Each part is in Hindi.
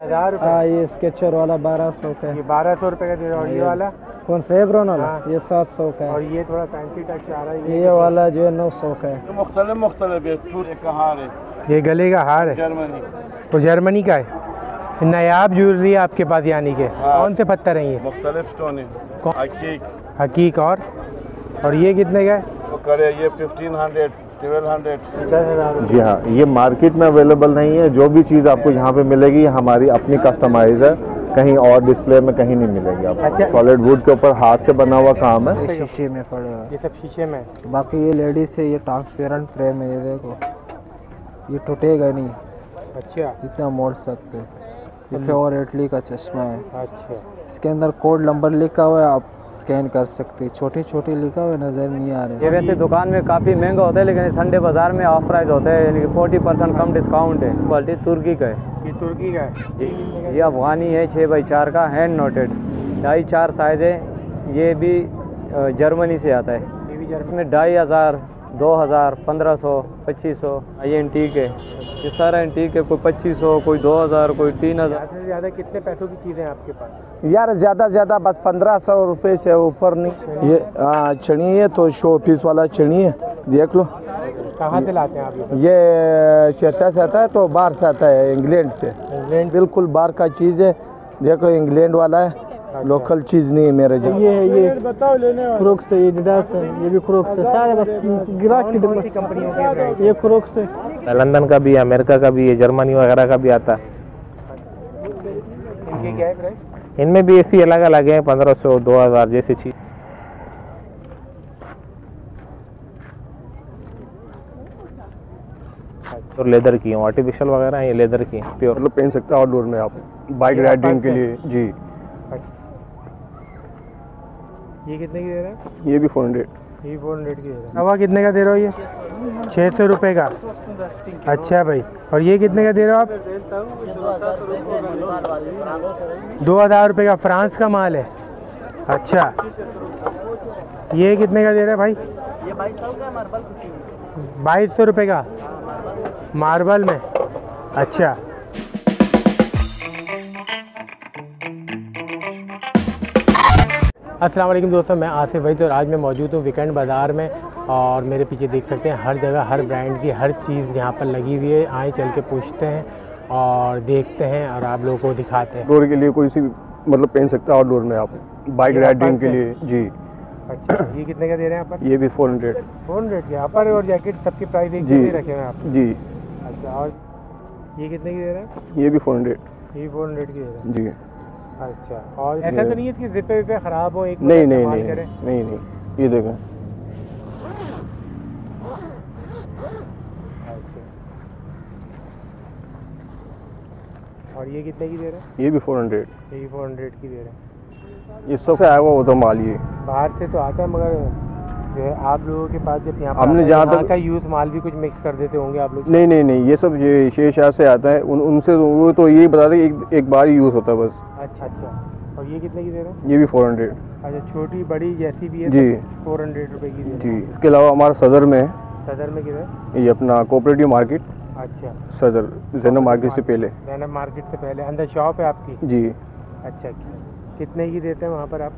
हज़ार हाँ ये स्केचर वाला बारह सौ का ये बारह सौ रुपये का दे रहा और ये वाला? कौन सा एब्रोन वाला? हाँ। ये सात सौ का और ये थोड़ा फैंसी टच आ रहा है ये वाला जो है नौ सौ का है। मुख्तलिफ़ मुख्तलिफ़ हार है। ये गले का हार है? जर्मनी। वो जर्मनी का है? नायाब ज्वेलरी आपके पास यानी के? हाँ। कौन से पत्थर हैं ये? मुख्तलिफ़ स्टोन है। हकीक। हकीक और? और ये कितने का है? ये फिफ्टीन हंड्रेड जी हाँ ये मार्केट में अवेलेबल नहीं है। जो भी चीज़ आपको यहाँ पे मिलेगी हमारी अपनी कस्टमाइज है। कहीं और डिस्प्ले में कहीं नहीं मिलेगी अच्छा। आपको सॉलिड वुड के ऊपर हाथ से बना हुआ काम है। शीशे में पड़े हुए ये सब शीशे में। बाकी ये लेडीज़ से ये ट्रांसपेरेंट फ्रेम है ये देखो। ये टूटेगा नहीं। अच्छा। इतना मोड़ सकते ये फेवर इटली का चश्मा है। अच्छा। इसके अंदर कोड नंबर लिखा हुआ है आप स्कैन कर सकते हैं। छोटे छोटे लिखा हुआ नज़र नहीं आ रहे। ये वैसे दुकान में काफ़ी महँगा होता है लेकिन संडे बाज़ार में ऑफ़ प्राइस होता है यानी कि फोर्टी परसेंट कम डिस्काउंट है। क्वालिटी तुर्की का है। ये तुर्की का है? ये अफगानी है छः बाई चार का हैंड नोटेड ढाई चार साइज़ है। ये भी जर्मनी से आता है। ये भी जर्मनी इसमें ढाई हज़ार दो हज़ार पंद्रह सौ पच्चीस सौ। ये एंटीक है। ये सारा एंटीक है कोई पच्चीस सौ कोई दो हज़ार कोई तीन हज़ार। ज़्यादा से ज़्यादा कितने पैसों की चीज़ें हैं आपके पास? यार ज़्यादा से ज़्यादा बस पंद्रह सौ रुपये से ऊपर नहीं। ये हाँ, चढ़ी है तो शो पीस वाला चढ़ी है। देख लो। कहाँ से लाते हैं आप ये ये शेरशाह से आता है तो बाहर से आता है इंग्लैंड से। इंग्लैंड बिल्कुल बाहर का चीज़ है। देखो इंग्लैंड वाला है। लोकल चीज़ नहीं है मेरे जो ये ये। क्रोक्स है ये डिडास है ये भी क्रोक्स है। सारे बस ग्राहक की कौन सी कंपनियों के ये क्रोक्स है। लंदन का भी है अमेरिका का भी है जर्मनी वगैरह का भी आता है। इनके क्या है प्राइस इनमें भी ऐसी अलग अलग है पंद्रह सौ दो हज़ार जैसी चीज़। और लेदर की हैं आर्टिफिशियल वगैरह हैं ये लेदर की प्योर मतलब पहन सकते हैं आउटडोर में आप। बाइक राइडिंग के लिए जी। ये कितने की दे रहे हैं? ये भी फोर हंड्रेड। ये फोर हंड्रेड की दे रहे हैं। हवा कितने का दे रहे हो ये? छः सौ रुपये का। अच्छा भाई और ये कितने का दे रहे हो आप? दो हज़ार रुपये का फ्रांस का माल है। अच्छा। ये कितने का दे रहे हैं भाई? बाईस सौ रुपये का। मार्बल में। अच्छा। अस्सलाम वालेकुम दोस्तों मैं आसिफ वहीद और आज मैं मौजूद हूँ वीकेंड बाज़ार में और मेरे पीछे देख सकते हैं हर जगह हर ब्रांड की हर चीज़ यहाँ पर लगी हुई है। आए चल के पूछते हैं और देखते हैं और आप लोगों को दिखाते हैं। डोर के लिए कोई सी मतलब पहन सकते हैं आउटडोर में आप। बाइक राइडिंग के लिए जी। अच्छा ये कितने का दे रहे हैं आप? ये भी फोर हंड्रेड फोर हंड्रेड के अपर और जैकेट सबके प्राइस एक जी। रखे हैं आप जी। अच्छा और ये कितने की दे रहे हैं? ये भी फोर हंड्रेड ये फोर हंड्रेड की दे रहे हैं। जी। अच्छा और ऐसा तो नहीं है कि जिपे विपे खराब हो एक नहीं नहीं नहीं नहीं नहीं ये देखें। अच्छा। और ये कितने की दे रहे हैं? ये भी फोर हंड्रेड ये भी 400 की दे रहे हैं। ये सबसे आया हुआ होता माल ये बाहर से तो आता है मगर है आप लोगों के पास जब यहाँ हमने जहाँ तक- का यूथ माल भी कुछ मिक्स कर देते होंगे आप लोग? नहीं नहीं नहीं ये सब ये शेर शाह से आता है। उन उनसे तो वो तो यही बता दें एक एक बार ही यूज़ होता है बस। अच्छा अच्छा। और ये कितने की दे रहे हैं? ये भी फोर हंड्रेड अच्छा छोटी बड़ी जैसी भी है जी। फोर हंड्रेड रुपये की दे जी। इसके अलावा हमारा सदर में है। सदर में किधर? ये अपना कोऑपरेटिव मार्केट अच्छा। सदर जैनो मार्केट से पहले। जैनब मार्केट से पहले। अंदर शॉप है आपकी? जी। अच्छा कितने की देते हैं वहाँ पर आप?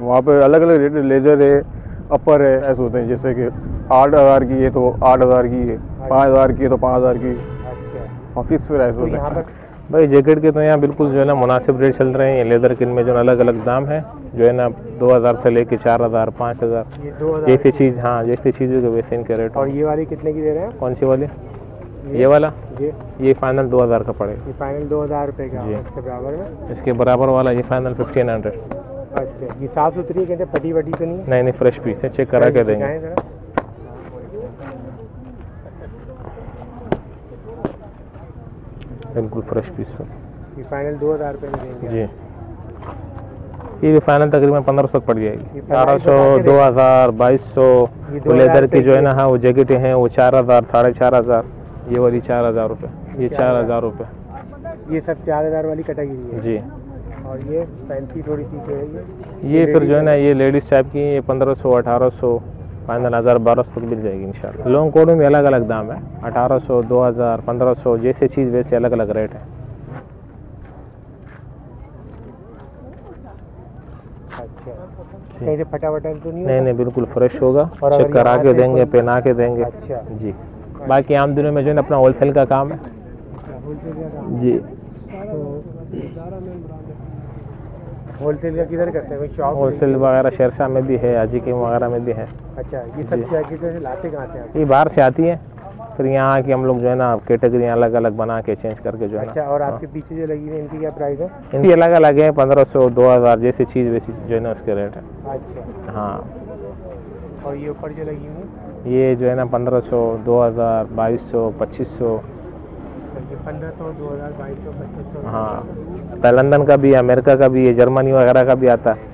वहाँ पर अलग अलग रेट लेदर है अपर है ऐसे होते हैं जैसे कि आठ हज़ार की है तो आठ हज़ार की है पाँच हज़ार की है तो पाँच हज़ार की अच्छा। और फिक्स प्राइस तो होता यहाँ है पर भाई जैकेट के तो यहाँ बिल्कुल जो है ना मुनासिब रेट चल रहे हैं ये लेदर के इनमें जो अलग अलग दाम है जो है ना दो हज़ार से लेके चार हज़ार पाँच हज़ार। जैसी चीज़ हाँ जैसी चीज़ होगी वैसे इनके रेट और ये वाली कितने की दे रहे हैं? कौन सी वाली? ये वाला? ये। ये फाइनल दो हज़ार का पड़ेगा। ये फाइनल दो हज़ार रुपये का इसके बराबर में। इसके बराबर वाला ये फाइनल फिफ्टीन हंड्रेड अच्छा ये साफ़ सुथरी है कहते हैं वटी तो नहीं नहीं नहीं फ्रेश पीस है चेक करा के देंगे। बिल्कुल फ्रेश पीस है। ये फाइनल दो हज़ार रुपये में देंगे। जी। ये भी फाइनल तकरीबन पंद्रह सौ पड़ जाएगी। अठारह सौ दो हज़ार बाईस सौ ये वो 2000 लेदर की जो है ना हाँ वो जैकेटें हैं वो चार हज़ार साढ़े चार हज़ार ये वाली चार हज़ार रुपये ये चार हज़ार। रुपये ये सब चार हज़ार वाली कैटेगरी है। जी। और ये फैंसी थोड़ी सी है ये। ये फिर जो है ना ये लेडीज़ टाइप की ये पंद्रह सौ अठारह सौ पंद्रह हज़ार बारह सौ तक मिल जाएगी इंशाल्लाह। लॉन्ग कोड में अलग अलग दाम है। अठारह सौ दो हज़ार पंद्रह सौ जैसे चीज़ वैसे अलग अलग रेट है। अच्छा। फटाफटा तो नहीं नहीं नहीं बिल्कुल फ्रेश होगा। चेक करा के देंगे पहना के देंगे। अच्छा। जी। अच्छा। बाकी आम दिनों में जो है अपना होलसेल का काम है। अच्छा, जी। तो- होलसेल का किधर करते हैं? शॉप होलसेल वगैरह शेरशाह में भी है हाजी किंग वगैरह में भी है। अच्छा ये सब क्या किधर से लाते कहाँ से ये बाहर से आती है। फिर यहाँ आके हम लोग जो है ना कैटेगरी अलग अलग बना के चेंज करके जो है अच्छा और आपके पीछे जो लगी है इनकी क्या प्राइस है? इनकी अलग अलग है पंद्रह सौ दो हज़ार जैसी चीज़ वैसी जो है ना उसके रेट है। अच्छा। हाँ। और ये ऊपर जो लगी हुई? है ये जो है ना पंद्रह सौ दो हज़ार बाईस सौ पच्चीस सौ पंद्रह सौ दो हज़ार बाईस सौ पच्चीस सौ। हाँ लंदन का भी है अमेरिका का भी है जर्मनी वगैरह का भी आता है।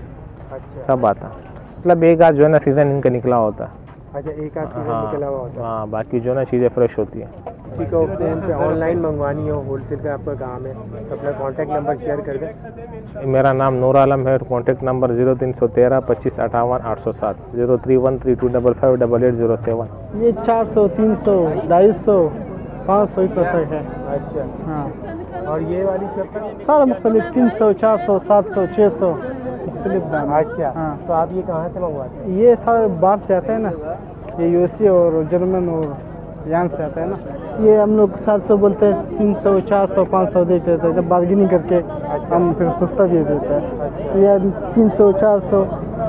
अच्छा। सब आता मतलब एक आध जो है ना सीज़न इनका निकला होता है। अच्छा एक आध सीज़न हाँ निकला हुआ होता हाँ। बाकी जो है ना चीज़ें फ्रेश होती है। ठीक है फ़ोन पे ऑनलाइन मंगवानी हो होलसेल का आपका काम है तो अपना कॉन्टैक्ट नंबर शेयर कर दें। मेरा नाम नूर आलम है कॉन्टैक्ट नंबर ज़ीरो तीन सौ तेरह पच्चीस अठावन आठ सौ सात zero three one three two double five double eight zero seven ये चार सौ तीन सौ ढाई सौ पाँच सौ तक है। अच्छा। हाँ। और ये वाली सब सारा मुख्तलिफ़ तीन सौ चार सौ सात सौ छः सौ मुख्तलिफ़ दाम। अच्छा हाँ। तो आप ये कहाँ से मंगवाते हैं? ये सारे बाहर से आते हैं ना। ये यूएसए और जर्मन और यहाँ से आता है ना। ये हम लोग सात सौ बोलते हैं तीन सौ चार सौ पाँच सौ देते हैं। जब बार्गेनिंग करके हम फिर सस्ता दे देते हैं। ये तीन सौ चार सौ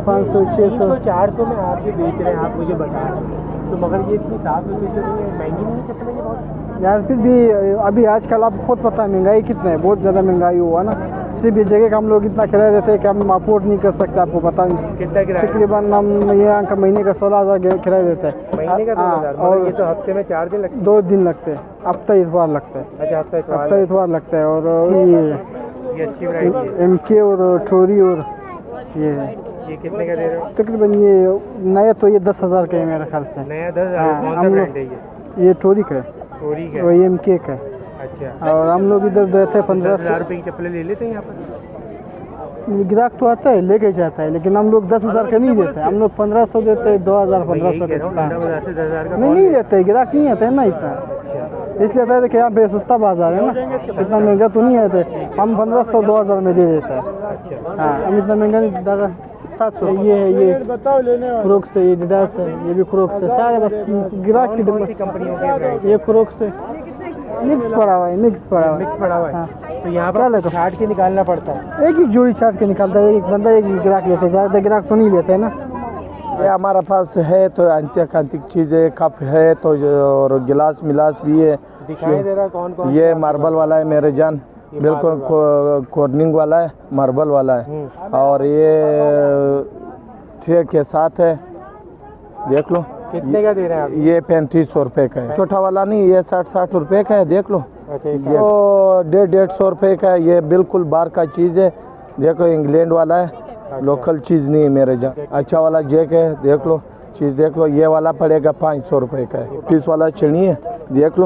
पाँच सौ छः सौ चार सौ में आप ये बेच रहे हैं आप मुझे बता रहे हैं। तो मगर ये इतनी साफ़ सुथरी तो महँगी नहीं है चप्पलें बहुत? यार फिर भी अभी आजकल आपको खुद पता है महँगाई कितना है बहुत ज़्यादा महँगाई हुआ ना। सिर्फ़ ये जगह का हम लोग इतना किराया देते हैं कि हम अफोर्ड नहीं कर सकते आपको पता नहीं। तकरीबन हम यहाँ का महीने का सोलह हज़ार किराया देते हैं। महीने का दो हाँ, हज़ार मगर ये तो हफ़्ते में चार दिन लगते दो दिन लगते हैं हफ़्ता इतवार लगता है। अच्छा हफ़्ता इतवार लगता है। और ये एम के और ठोरी और ये। ये कितने का दे रहे हो? तकरीबन ये नया तो ये दस हज़ार का है मेरे ख्याल से। नया दस हाँ, हज़ार हम लोग- ये? ठोरी का है। का है? ये एम के का। अच्छा। और हम लोग इधर देते हैं पंद्रह सौ हज़ार रुपये की चप्पलें ले लेते हैं यहाँ पर? ग्राहक तो आता है लेके जाता है लेकिन हम लोग दस हज़ार का नहीं देते। हम लोग पंद्रह सौ देते हैं दो हज़ार पंद्रह सौ हूँ का नहीं नहीं लेते ग्राहक नहीं आता है ना इतना। इसलिए आता है कि यहाँ पे सस्ता बाज़ार है ना। इतना महँगा तो नहीं आता हम पंद्रह सौ दो हज़ार में दे देते। हैं हाँ हम इतना महँगा नहीं दादा। सात सौ ये है ये क्रोक्स है ये डिडास है ये भी क्रोक्स है। सारे बस ग्राहक की ये क्रोक्स है। मिक्स पड़ा हुआ है मिक्स पड़ा हुआ है। मिक्स पड़ा हुआ है। हाँ। तो यहाँ पर छाट के निकालना पड़ता है। एक एक जोड़ी चाट के निकालता है एक बंदा एक ग्राहक लेता है। ज़्यादा ग्राहक तो नहीं लेते है ना। ये हमारा पास है तो अंतिक अंतिक चीज़ें कप है तो और गिलास मिलास भी है। दिखाई दे रहा कौन कौन ये मार्बल वाला है मेरे जान। बिल्कुल कॉर्निंग वाला है मार्बल वाला है। और ये के साथ है। देख लो। कितने का दे रहे हैं आप? ये पैंतीस सौ रुपये का है। छोटा वाला नहीं ये साठ साठ रुपये का है देख लो। अच्छा ये ये डेढ़ डेढ़ सौ रुपये का है ये बिल्कुल बाहर का चीज़ है। देखो इंग्लैंड वाला है। लोकल चीज़ नहीं है मेरे जहाँ। अच्छा। वाला जेक है देख लो। चीज़ देख लो ये वाला पड़ेगा पाँच सौ रुपये का है। पीस वाला चनी है देख लो।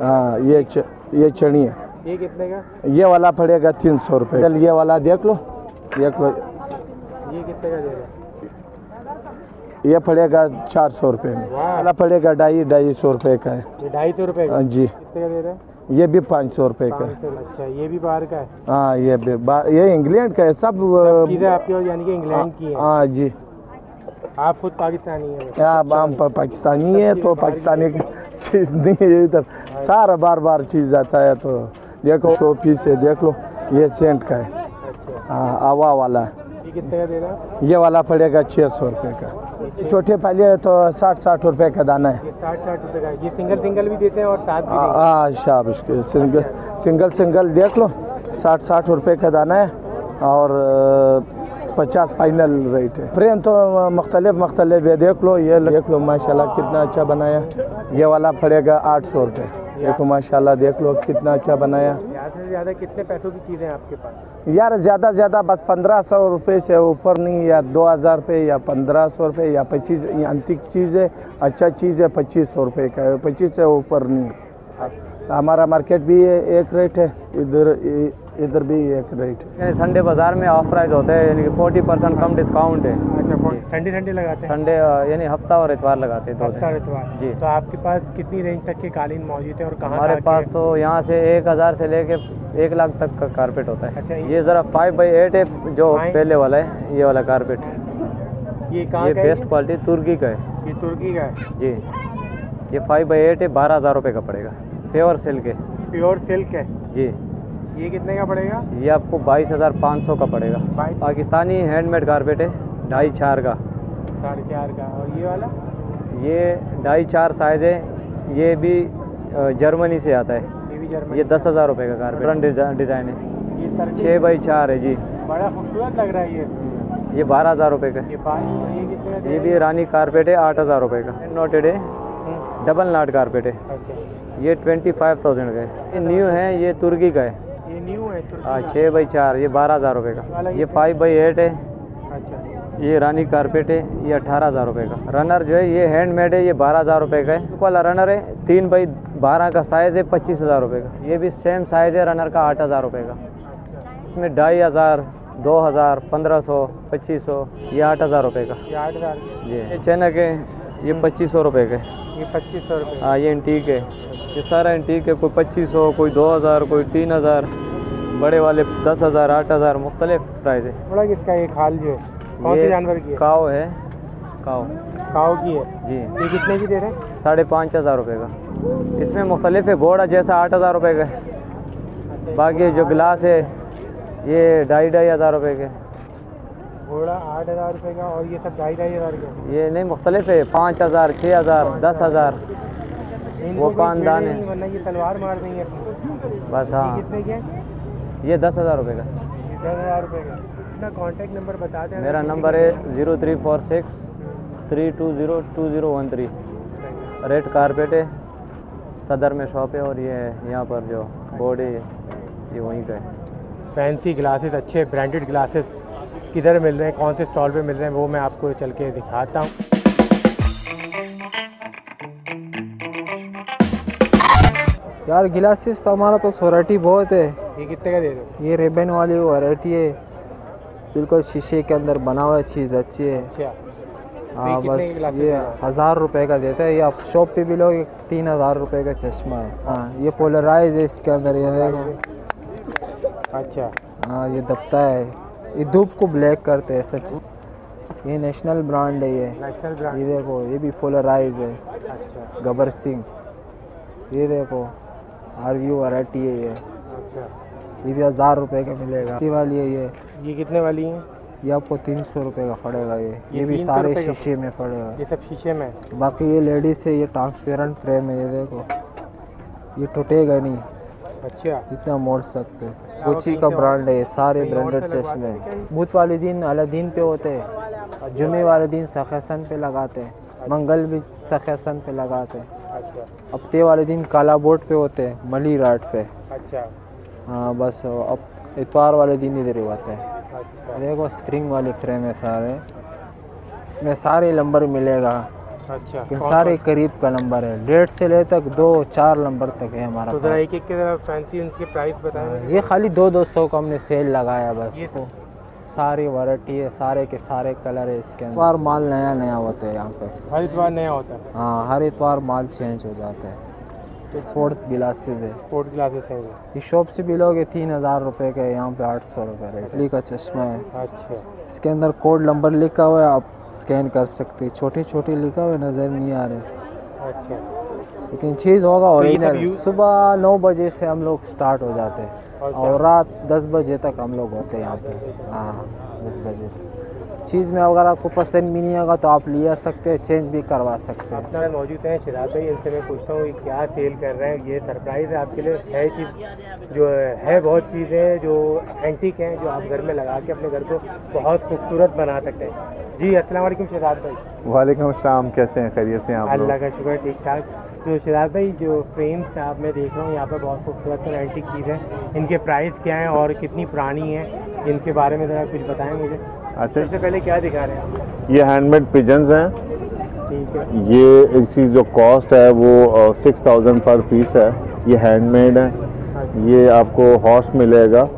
हाँ ये च, ये चनी है। ये कितने का? ये वाला पड़ेगा तीन सौ रुपये चल ये वाला देख लो। देख लो। ये कितने का दे रहे हैं ये पड़ेगा चार सौ रुपये में वाला पड़ेगा ढाई ढाई सौ रुपये का है। ढाई सौ रुपये का? हाँ, जी। कितने का दे रहे हैं? ये भी पाँच सौ रुपये का अच्छा ये भी बाहर का है? हाँ ये भी ये इंग्लैंड का है। सब चीज़ें आपके और यानी कि इंग्लैंड की हैं। हाँ जी। आप खुद पाकिस्तानी हैं। यहाँ हम पाकिस्तानी है तो पाकिस्तानी चीज़ नहीं है इधर। सारा बार बार चीज़ आता है तो देखो शो पीस है देख लो ये सेंट का है। अच्छा। हाँ हवा वाला। है ये कितने का ये वाला पड़ेगा छः सौ रुपये का। छोटे पाले है तो साठ साठ रुपये का दाना है। साठ साठ रुपये का ये सिंगल सिंगल भी देते हैं और साथ हाँ, शाबाश सिंगल सिंगल देख लो साठ साठ रुपये का दाना है और पचास फाइनल रेट है। फ्रेम तो मुख्तलिफ़ मुख्तलिफ़ है। देख लो ये देख लो माशाल्लाह कितना अच्छा बनाया। ये वाला पड़ेगा आठ सौ रुपये देखो माशाल्लाह देख लो कितना अच्छा बनाया। ज़्यादा से ज़्यादा कितने पैसों की चीज़ें हैं आपके पास? यार ज़्यादा से ज़्यादा बस पंद्रह सौ रुपये से ऊपर नहीं या दो हज़ार रुपये या पंद्रह सौ रुपये या पच्चीस अंतिम अंतिक चीज़ है अच्छा चीज़ है पच्चीस सौ रुपये का है पच्चीस से ऊपर नहीं। हमारा मार्केट भी एक रेट है इधर इधर भी एक रेट संडे बाज़ार में ऑफ़ प्राइस होते हैं यानी कि फोर्टी परसेंट कम डिस्काउंट है। अच्छा फो- ठंडी ठंडी लगाते हैं? संडे यानी हफ़्ता और इतवार लगाते हैं हफ़्ता दिन। इतवार। जी। तो आपके पास कितनी रेंज तक के कालीन मौजूद है और कहाँ हमारे पास तो यहाँ से एक हज़ार से लेके एक लाख तक का कारपेट होता है। अच्छा, ये- ये ज़रा फाइव बाई एट है जो पहले वाला है ये वाला कारपेट ये ये बेस्ट क्वालिटी तुर्की का है। ये तुर्की का है? जी। ये फाइव बाई एट है बारह हज़ार रुपये का पड़ेगा। प्योर सिल्क है। प्योर सिल्क है। जी। ये कितने का पड़ेगा? ये आपको बाईस हज़ार पाँच सौ का पड़ेगा। पाकिस्तानी हैंडमेड कारपेट है ढाई चार का। साढ़े चार का। और ये वाला? ये ढाई चार साइज़ है ये भी जर्मनी से आता है। ये भी जर्मन ये दस हज़ार रुपये का कारपेट डिज़ाइन है। छः बाई चार है जी। बड़ा खूबसूरत लग रहा है ये। ये बारह हज़ार रुपये का ये ये भी रानी कारपेट है आठ हज़ार रुपये का। नोटेड है। डबल नाट कारपेट है। अच्छा। ये ट्वेंटी फाइव थाउज़ेंड का है। ये न्यू है ये तुर्की का है। है छः बाई चार ये बारह हज़ार रुपये का। ये फाइव बाई एट है। अच्छा। ये रानी कारपेट है ये अठारह हज़ार रुपये का। रनर जो है ये हैंडमेड है ये बारह हज़ार रुपये का है। वाला रनर है तीन बाई बारह का साइज़ है पच्चीस हज़ार रुपये का। ये भी सेम साइज़ है रनर का आठ हज़ार रुपये का। इसमें ढाई हज़ार दो हज़ार पंद्रह सौ पच्चीस सौ ये आठ हज़ार रुपये का। ये आठ हज़ार। जी। ये चैनक है ये पच्चीस सौ रुपये का ये पच्चीस सौ रुपये हाँ ये एंटीक है। ये सारा एंटीक है कोई पच्चीस सौ कोई दो हज़ार कोई तीन हज़ार। बड़े वाले दस हज़ार आठ हज़ार मुख्तलिफ़ प्राइस है। थोड़ा किसका ये खाल जो है कौन से जानवर की है? काव है। काव काऊ की है? जी। ये कितने की दे रहे हैं? साढ़े पाँच हज़ार रुपये का। इसमें मुख्तलिफ़ है घोड़ा जैसा आठ हज़ार रुपये का है। बाकी जो गिलास है ये ढाई ढाई हज़ार रुपये के। घोड़ा आठ हज़ार रुपये का और ये सब ढाई ढाई हज़ार का ये नहीं मुख्तलिफ़ है। पाँच हज़ार छः हज़ार दस हज़ार। वो कोई पानदान है। तलवार मार देंगे बस हाँ। कितने के हैं? ये दस हज़ार रुपये का। दस हज़ार रुपये का। अपना कॉन्टैक्ट नंबर बता दें मेरा नंबर है zero three four six three two zero two zero one three. Red carpet है सदर में शॉप है और ये यहाँ पर जो बोर्ड है ये वहीं का है। फैंसी ग्लासेस अच्छे ब्रांडेड ग्लासेस किधर मिल रहे हैं कौन से स्टॉल पे मिल रहे हैं वो मैं आपको चल के दिखाता हूँ। यार गिलासेस तो हमारे पास वैरायटी बहुत है। ये कितने का दे रहे हो ये रिबन वाली वैरायटी है। बिल्कुल शीशे के अंदर बना हुआ चीज़ अच्छी है। अच्छा। हाँ बस ये हो? हज़ार रुपए का देता है। ये आप शॉप पे भी लोग तीन हज़ार रुपए का चश्मा है। हाँ ये पोलराइज है इसके अंदर ये देखो अच्छा। हाँ ये दबता है। ये धूप को ब्लैक करते हैं सच। ये नेशनल ब्रांड है ये। ये देखो ये भी पोलराइज है। अच्छा। गबर सिंह। ये देखो आरव्यू वैरायटी है ये। अच्छा। ये भी हज़ार रुपए का मिलेगा। इसकी वाली है ये। ये कितने वाली हैं? ये आपको तीन सौ रुपये का पड़ेगा ये। ये ये भी 300 सारे शीशे में पड़ेगा। ये सब शीशे में? बाकी ये लेडीज़ है ये ट्रांसपेरेंट फ्रेम है ये देखो। ये टूटेगा नहीं। अच्छा। इतना मोड़ सकते कोची का ब्रांड है सारे ब्रांडेड चश्मे बुध वाले दिन अलादीन पे होते हैं। जुमे वाले दिन सखेसन पे लगाते हैं। मंगल भी सखेसन पे लगाते हैं। अच्छा। हफ़्ते वाले दिन काला बोर्ड पे होते हैं मली राट पे। अच्छा। हाँ बस अब इतवार वाले दिन इधर ही होते हैं अच्छा देखो स्प्रिंग वाले फ्रेम है सारे इसमें सारे नंबर मिलेगा अच्छा सारे करीब का नंबर है डेढ़ से ले तक दो चार नंबर तक है हमारा तो एक एक के फैंसी उनके प्राइस बताएँ ये खाली दो दो सौ का हमने सेल लगाया बस ये तो सारी वैरायटी है सारे के सारे कलर है इसके अंदर माल नया नया होता है यहाँ पे हर इतवार नया होता है हाँ हर इतवार माल चेंज हो जाता है स्पोर्ट्स ग्लासेस है। स्पोर्ट ग्लासेस हैं ये। शॉप से भी लोगे तीन हज़ार रुपये के यहाँ पे आठ सौ रुपए रेट इटली का चश्मा है। अच्छा। इसके अंदर कोड नंबर लिखा हुआ है आप स्कैन कर सकते हैं। छोटे छोटे लिखा हुआ है नज़र नहीं आ रहे। अच्छा। लेकिन चीज़ होगा और ओरिजिनल सुबह नौ बजे से हम लोग स्टार्ट हो जाते हैं। और और रात दस बजे तक हम लोग होते हैं यहाँ पे। हाँ दस बजे तक। चीज़ में अगर आपको पसंद भी नहीं आएगा तो आप ले आ सकते हैं चेंज भी करवा सकते हैं। अपना मौजूद हैं शिराज भाई इनसे मैं पूछता हूँ क्या सेल कर रहे हैं? ये सरप्राइज़ है आपके लिए? है चीज़ जो है बहुत चीज़ें जो एंटीक हैं जो आप घर में लगा के अपने घर को बहुत खूबसूरत बना सकते हैं। जी अस्सलाम वालेकुम शिराज भाई। वालेकुम अस्सलाम कैसे हैं? खैरियत से आप अल्लाह का शुक्र ठीक ठाक तो शिराज भाई जो फ्रेम्स आप मैं देख रहा हूँ यहाँ पर बहुत खूबसूरत और एंटीक चीज़ है। इनके प्राइस क्या हैं और कितनी पुरानी है इनके बारे में ज़रा कुछ बताएँ मुझे। अच्छा। सबसे पहले क्या दिखा रहे हैं आप? ये हैंडमेड पिजन्स हैं। ठीक है। ये इसकी जो कॉस्ट है वो सिक्स थाउज़ेंड पर पीस है। ये हैंडमेड है। ये आपको हॉर्स मिलेगा।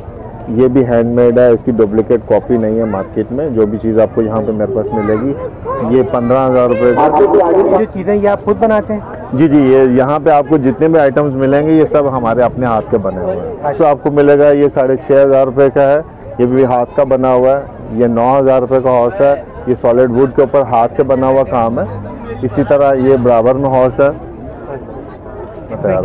ये भी हैंडमेड है इसकी डुप्लीकेट कॉपी नहीं है मार्केट में। जो भी चीज़ आपको यहाँ पे मेरे पास मिलेगी ये पंद्रह हज़ार रुपये जो चीज़ें ये आप खुद बनाते हैं? जी जी ये यहाँ पे आपको जितने भी आइटम्स मिलेंगे ये सब हमारे अपने हाथ के बने हुए हैं। सो आपको मिलेगा ये साढ़े छः हज़ार रुपये का है। ये भी हाथ का बना हुआ है। ये नौ हज़ार रुपये का हॉर्स है। ये सॉलिड वुड के ऊपर हाथ से बना हुआ काम है। इसी तरह ये बराबर में हॉर्स है। है?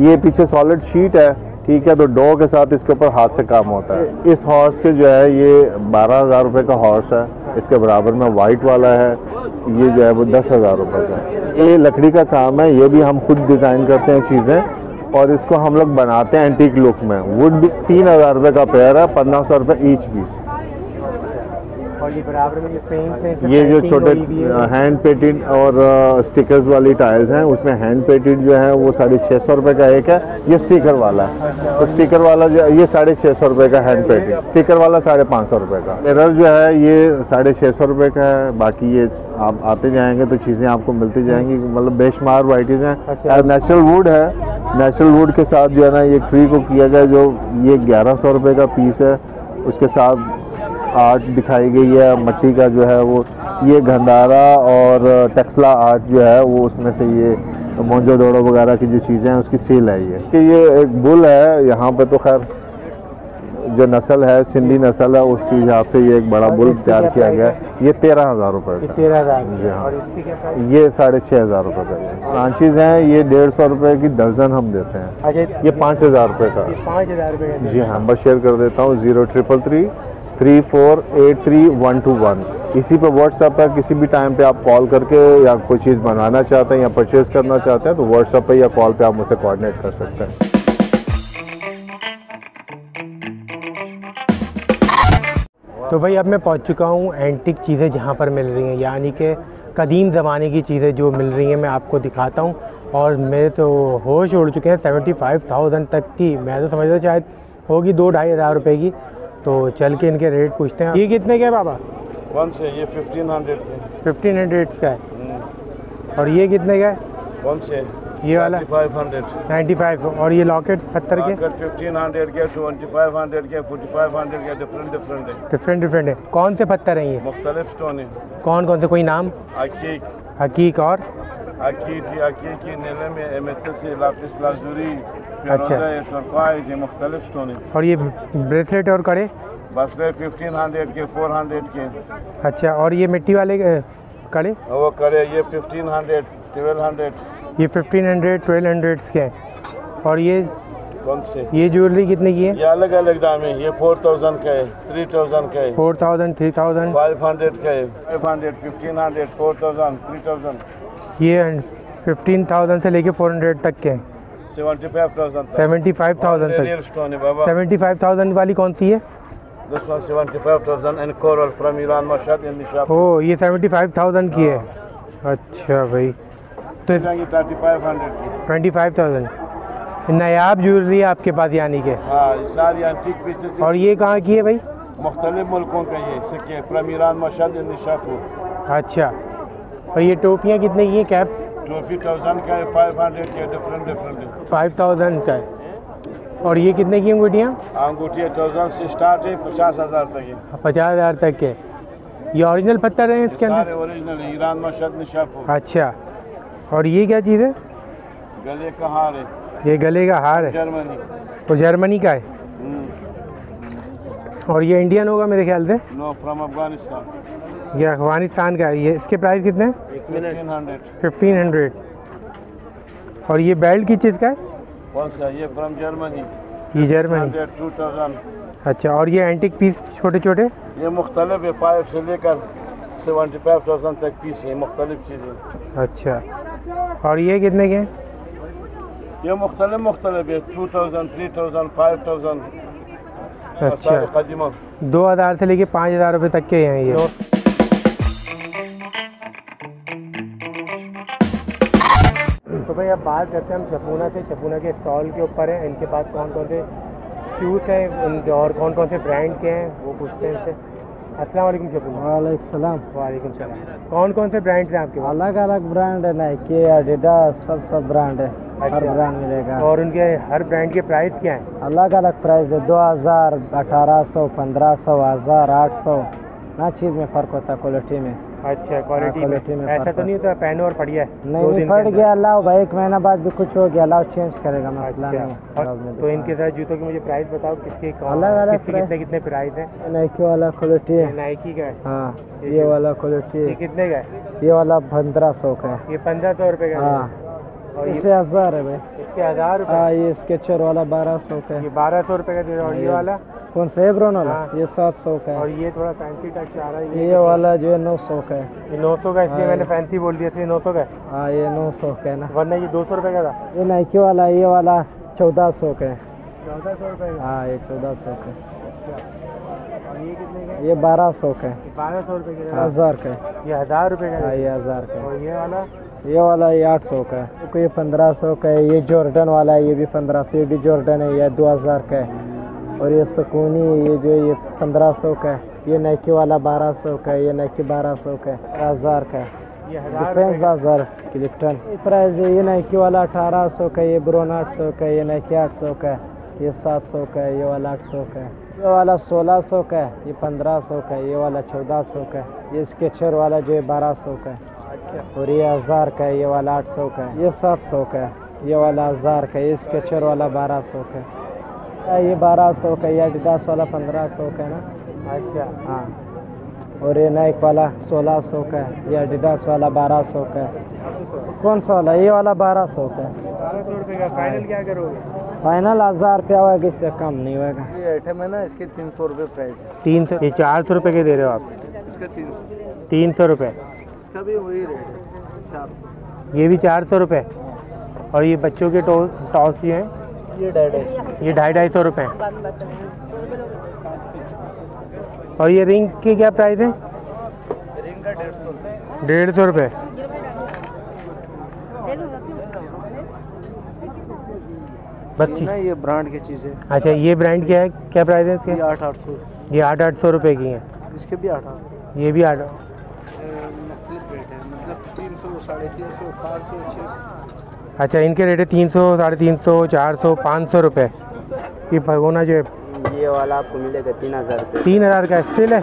ये पीछे सॉलिड शीट है। ठीक है तो डो के साथ इसके ऊपर हाथ से काम होता है। इस हॉर्स के जो है ये बारह हज़ार रुपये का हॉर्स है। इसके बराबर में वाइट वाला है, ये जो है वो दस हज़ार रुपये का ये लकड़ी का काम है, ये भी हम खुद डिज़ाइन करते हैं चीज़ें, और इसको हम लोग बनाते हैं एंटीक लुक में। वुड भी तीन हज़ार रुपये का पेयर है पंद्रह सौ रुपये ईच पीस और ये बराबर में ये फ्रेम्स हैं ये जो छोटे। हैंड पेटेड और स्टिकर्स वाली टाइल्स हैं उसमें हैंड पेटेड जो है वो साढ़े छः सौ रुपये का एक है ये स्टिकर वाला है। तो स्टिकर वाला जो ये साढ़े छः सौ रुपये का हैंड पेटेड स्टिकर वाला साढ़े पाँच सौ रुपये का। मिरर जो है ये साढ़े छः सौ रुपये का है। बाकी ये आप आते जाएँगे तो चीज़ें आपको मिलती जाएँगी। मतलब बेशुमार वाइटीज़ अच्छा। हैं नेचुरल वुड है। नेचुरल वुड के साथ जो है ना ये ट्री को किया गया जो ये ग्यारह सौ रुपये का पीस है। उसके साथ आर्ट दिखाई गई है मट्टी का जो है वो ये गंधारा और टेक्सला आर्ट जो है वो उसमें से ये मोजो दौड़ो वगैरह की जो चीज़ें हैं उसकी सेल है। ये ये एक बुल है यहाँ पे तो खैर जो नस्ल है सिंधी नस्ल है उसके हिसाब से ये एक बड़ा बुल तैयार किया गया है? ये तेरह हज़ार रुपये का तेरह हज़ार जी हाँ। ये साढ़े छः हज़ार रुपये का ब्रांचेज़ हैं ये डेढ़ सौ रुपये की दर्जन हम देते हैं। अच्छा ये पाँच हज़ार रुपये का जी हाँ बस शेयर कर देता हूँ zero triple three three four eight three one two one इसी पर व्हाट्सएप पर किसी भी टाइम पे आप कॉल करके या कोई चीज़ बनाना चाहते हैं या परचेज़ करना चाहते हैं तो व्हाट्सएप पे या कॉल पे आप मुझसे कोऑर्डिनेट कर सकते हैं। तो भाई, अब मैं पहुँच चुका हूँ एंटिक चीज़ें जहाँ पर मिल रही हैं, यानी कि कदीम ज़माने की चीज़ें जो मिल रही हैं, मैं आपको दिखाता हूँ। और मेरे तो होश उड़ चुके हैं सेवेंटी फाइव थाउज़ेंड तक की। मैं तो समझता शायद होगी दो ढाई हज़ार रुपये की। तो चल के इनके रेट पूछते हैं। ये कितने के है बाबा? वन से ये फिफ्टीन हंड्रेड फिफ्टीन हंड्रेड का है। और ये कितने का है? वन से। ये वाला? फाइव हंड्रेड नाइन्टी फाइव और ये लॉकेट पत्थर के? फिफ्टीन हंड्रेड के ट्वेंटी फाइव हंड्रेड के फोर्टी फाइव हंड्रेड के डिफरेंट डिफरेंट है। डिफरेंट डिफरेंट है। कौन से पत्थर हैं ये? मुख्तलिफ़ स्टोन है। कौन कौन से? कोई नाम? अकीक हकीक और? अकीकी अकीकी नीले में एमेथसी लापिस लाजुरी अच्छा। टर्कवाइज ये मुख्तलिफ़ स्टोन है और ये ब्रेसलेट और कड़े फिफ्टीन हंड्रेड के फोर हंड्रेड के अच्छा और ये मिट्टी वाले कड़े वो करे ये फिफ्टीन हंड्रेड ट्वेल्व हंड्रेड ये फिफ्टीन हंड्रेड ट्वेल्व हंड्रेड के हैं। और ये कौन से? ये ज्वेलरी कितने की है? ये अलग अलग दाम है ये फोर थाउज़ेंड का है थ्री थाउज़ेंड का. है four thousand three thousand five hundred का है five hundred fifteen hundred four thousand three thousand ये फिफ्टीन थाउज़ेंड से लेके फोर हंड्रेड तक के seventy five thousand seventy five thousand तक। है सेवेंटी फाइव थाउज़ेंड वाली कौन सी है? This one 75,000 and coral from Iran Mashhad in the shop. ओ ये सेवेंटी फाइव थाउज़ेंड की है। अच्छा भाई। तो जाएँगे 3500 की। ट्वेंटी फाइव थाउज़ेंड नायाब ज्वेलरी है आपके पास यानी के। हाँ सारी और ये कहाँ की है भाई? मुख्तलिफ़ मुल्कों का ये सिक्के फ्रॉम ईरान मशहद निशापुर अच्छा। और ये टोपियाँ कितने की हैं कैप्स ट्वेंटी थाउज़ेंड का है फाइव हंड्रेड के डिफरेंट डिफरेंट फाइव थाउज़ेंड का है। और ये कितने की अंगूठियाँ? अंगूठिया थाउज़ेंड से स्टार्ट है पचास हज़ार तक है। पचास हज़ार तक के। ये ओरिजिनल पत्थर हैं इसके अंदर? Original Iran Mashhad Nishapur. अच्छा। और ये क्या चीज़ है? गले का हार है। ये गले का हार है। जर्मनी। वो जर्मनी का है। हम्म, और ये इंडियन होगा मेरे ख्याल से? नो फ्रॉम अफ़गानिस्तान ये अफ़गानिस्तान का है। ये इसके प्राइस कितने? हैं फिफ्टीन हंड्रेड और ये बेल्ट किस चीज़ का है? कौन सा? ये फ्रॉम जर्मनी ये जर्मनी अच्छा और ये एंटिक पीस छोटे छोटे ये मुख्तलिफ़ है पाइप से लेकर सेवेंटी फाइव थाउज़ेंड तक पीस है मुख्तलिफ़ चीज़ें अच्छा। और ये कितने के ये मुख्तलिफ़ मुख्तलिफ़ है। Two thousand three thousand five thousand अच्छा। दो हज़ार से लेके पाँच हज़ार रुपये तक के हैं ये। भाई अब बात करते हैं हम शपूना से शपूना के स्टॉल के ऊपर हैं। इनके पास कौन कौन से शूज़ हैं उनके और कौन कौन से ब्रांड के हैं वो पूछते हैं इनसे। अस्सलाम वालेकुम शफी वालेकुम सलाम। वालेकुम सलाम। कौन कौन से ब्रांड हैं आपके अलग अलग ब्रांड है नाइकी एडिडास सब सब ब्रांड है। हर अच्छा। ब्रांड मिलेगा। और उनके हर ब्रांड के प्राइस क्या है? अलग अलग प्राइस है दो हज़ार अठारह सौ पंद्रह सौ हज़ार आठ सौ। ना चीज़ में फ़र्क होता है क्वालिटी में। अच्छा क्वालिटी में। में ऐसा तो नहीं होता पहनो और पड़िया है नहीं नहीं फट गया अल्लाह भाई एक महीना बाद भी कुछ हो गया अल्लाह चेंज करेगा मसला अच्छा नहीं और तो इनके साथ जूतों की मुझे प्राइस बताओ किसके अलग- अलग कितने कितने प्राइस है? नाइकी वाला क्वालिटी है। नाइकी का हाँ। ये वाला क्वालिटी है। कितने का है? ये वाला पंद्रह सौ का है। ये पंद्रह सौ रुपये का है। हाँ इसे हज़ार है भाई इसके हज़ार हाँ ये स्केचर वाला बारह सौ का ये बारह सौ रुपये का दे रहा और ये वाला कौन सा एब्रोन वाला हाँ। ये सात सौ का और ये थोड़ा फैंसी टच आ रहा है ये वाला जो है नौ सौ का है ये नौ सौ का इसलिए हाँ, मैंने फैंसी बोल दिया इसलिए नौ सौ का हाँ ये नौ सौ का है ना वरना ये दो सौ रुपये का था ये नाइकी वाला ये वाला चौदह सौ का है चौदह सौ रुपये का हाँ ये चौदह सौ का ये है बारह सौ का है बारह सौ रुपये का हज़ार का ये हज़ार रुपये का हाँ ये हज़ार का और ये वाला ये वाला ये आठ सौ का है देखो ये पंद्रह सौ का है ये जॉर्डन वाला है ये भी पंद्रह सौ ये भी जॉर्डन है ये दो हज़ार का है और ये सुकूनी ये जो ये पंद्रह सौ का है ये नाइकी वाला बारह सौ का है ये नाइकी बारह सौ का है हज़ार का है बाज़ार क्लिफ्टन प्राइस है ये नाइकी वाला अठारह सौ का ये ब्रोन आठ सौ का ये नाइकी आठ सौ का है ये सात सौ का है ये वाला आठ सौ का है ये वाला सोलह सौ का है ये पंद्रह सौ का है ये वाला चौदह सौ का है ये स्केचर वाला जो है बारह सौ का है अच्छा और ये हज़ार का है ये वाला आठ सौ का है। ये सात सौ का है। ये वाला हज़ार का है ये स्केचर वाला बारह सौ का है। ये बारह सौ का है ये एडिडास वाला पंद्रह सौ का है ना? अच्छा। हाँ। और ये नाइक वाला सोलह सौ का है ये एडिडास वाला बारह सौ का है। कौन सा वाला? ये वाला बारह सौ का है। बारह सौ रुपये का। फाइनल क्या करोगे? फाइनल हज़ार रुपया होगा इससे कम नहीं होगा। ये आइटम है ना इसके तीन सौ रुपये प्राइस है। तीन सौ ये चार सौ रुपये के दे रहे हो आप? इसका तीन सौ। तीन सौ रुपये इसका भी वही रेट है चार ये भी चार सौ रुपये और ये बच्चों के टॉस ये हैं? ये ढाई ढाई सौ। ये ढाई ढाई सौ रुपये और ये रिंग की क्या प्राइस है? रिंग का डेढ़ सौ रुपये डेढ़ सौ रुपये बच्ची ये ब्रांड की चीज़। है अच्छा ये ब्रांड क्या है? क्या प्राइस है इसके? आठ आठ सौ। ये आठ आठ सौ रुपये की है। इसके भी आठ आठ। ये भी आठ मुख्तलिफ़ रेट है मतलब तीन सौ साढ़े तीन सौ पाँच सौ छः सौ। अच्छा इनके रेट है तीन सौ साढ़े तीन सौ चार सौ पाँच सौ रुपये ये भगोना जो है ये वाला आपको मिलेगा तीन हज़ार तीन हज़ार का स्टील है?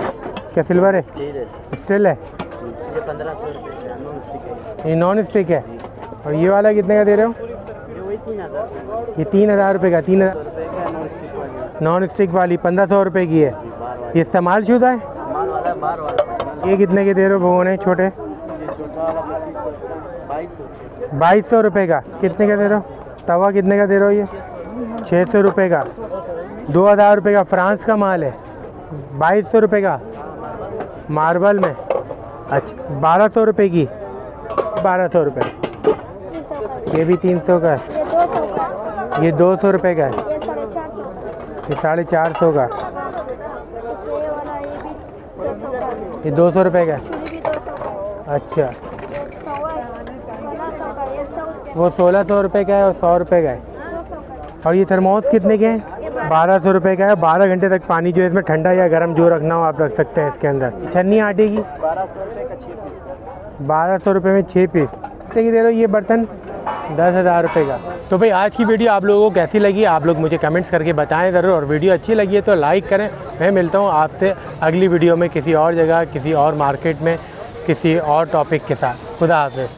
क्या सिल्वर है? स्टील है। ये पंद्रह सौ रुपये नॉन स्टिक है। ये नॉन स्टिक है? और ये वाला कितने का दे रहे हो? ये तीन हज़ार ये तीन हज़ार रुपये का तीन हज़ार। नॉन स्टिक वाली नॉन स्टिक वाली पंद्रह सौ रुपये की है। ये इस्तेमाल शुदा है? ये कितने के दे रहे हो भगोने छोटा वाला पच्चीस सौ बाईस सौ बाईस सौ रुपये का। कितने का दे रहे हो? तवा कितने का दे रहे हो ये? छः सौ रुपये का। दो हज़ार रुपये का। फ्रांस का माल है। बाईस सौ रुपये का। मार्बल में। अच्छा बारह सौ रुपये की। बारह सौ रुपये ये भी तीन सौ का। है ये दो सौ रुपये का है। ये साढ़े चार सौ का। ये दो सौ रुपये का। अच्छा। वो सोलह सौ रुपये का है और सौ रुपये का है। और ये थर्मोस कितने के हैं? बारह सौ रुपये का है। बारह घंटे तक पानी जो है इसमें ठंडा या गर्म जो रखना हो आप रख सकते हैं इसके अंदर। छन्नी आटे की? बारह सौ रुपये में छः पीस। कितने की दे रहे हो ये बर्तन दस हज़ार रुपये का। तो भाई आज की वीडियो आप लोगों को कैसी लगी? आप लोग मुझे कमेंट्स करके बताएँ ज़रूर। और वीडियो अच्छी लगी है तो लाइक करें। मैं मिलता हूँ आपसे अगली वीडियो में किसी और जगह किसी और मार्केट में किसी और टॉपिक के साथ। खुदा हाफिज़।